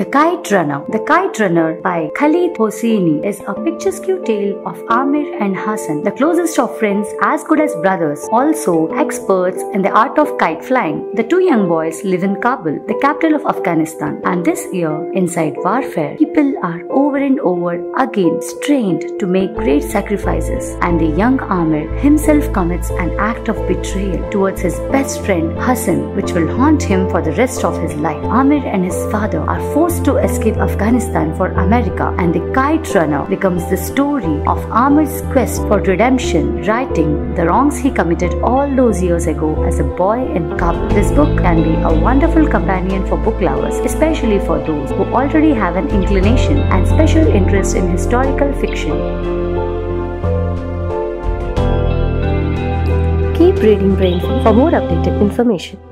The Kite Runner. The Kite Runner by Khaled Hosseini is a picturesque tale of Amir and Hassan, the closest of friends as good as brothers, also experts in the art of kite flying. The two young boys live in Kabul, the capital of Afghanistan, and this year, inside warfare, people are over and over again strained to make great sacrifices, and the young Amir himself commits an act of betrayal towards his best friend Hassan, which will haunt him for the rest of his life. Amir and his father are forced to escape Afghanistan for America, and the Kite Runner becomes the story of Amir's quest for redemption, righting the wrongs he committed all those years ago as a boy in Kabul. This book can be a wonderful companion for book lovers, especially for those who already have an inclination and special interest in historical fiction. Keep reading Brainfeed for more updated information.